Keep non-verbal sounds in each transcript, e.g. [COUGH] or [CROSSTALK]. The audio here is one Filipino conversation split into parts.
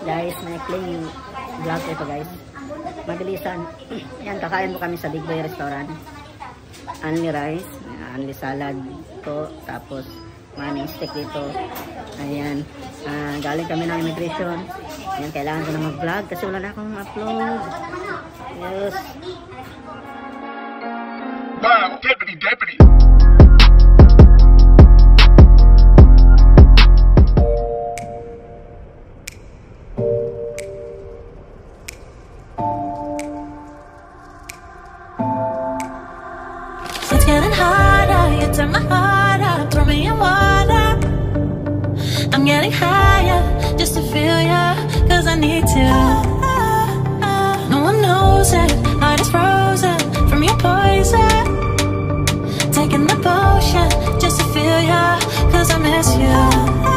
Guys, may play vlog ito guys. Mabilisan. [CLEARS THROAT] Yan, kakain mo kami sa Big Boy Restaurant. Only rice, only salad to, tapos maraming steak dito. Ayan. Ah, galing kami ng immigration. Ayan, kailangan ko na mag-vlog kasi wala na akong upload. Yes. Wow, deputy, deputy. You turn my heart up, throw me in water. I'm getting higher just to feel ya, cause I need to. No one knows it, heart is frozen from your poison. Taking the potion just to feel ya, cause I miss you.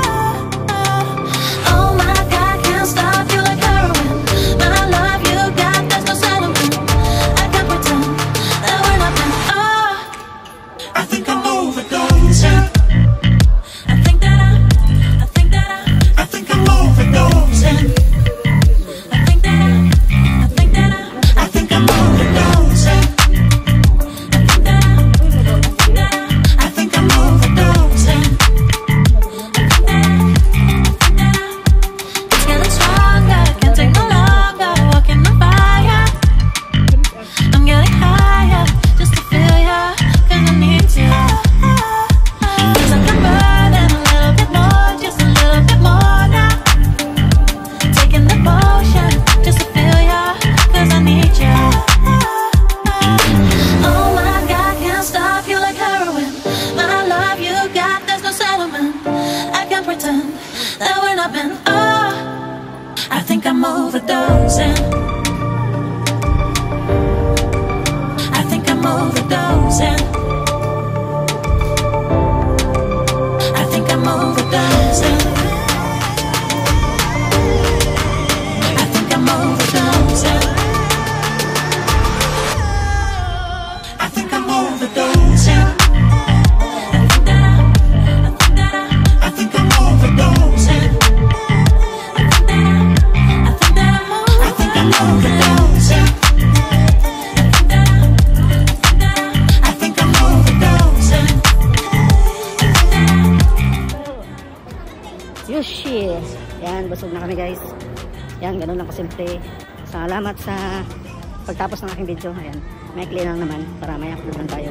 I can't pretend that we're not meant. Oh, I think I'm overdosing. I think I'm overdosing. I think I'm overdosing. Think I'm overdosing. I think I'm overdosing. Yushi! Yan, busog na kami guys. Yan, ganun lang kasimple. Salamat sa pagtapos ng aking video. Ayan, may lang naman para may upload lang tayo.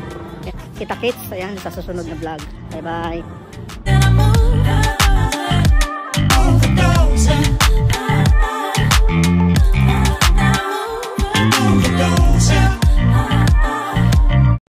Kita kits, ayan, sa susunod na vlog. Bye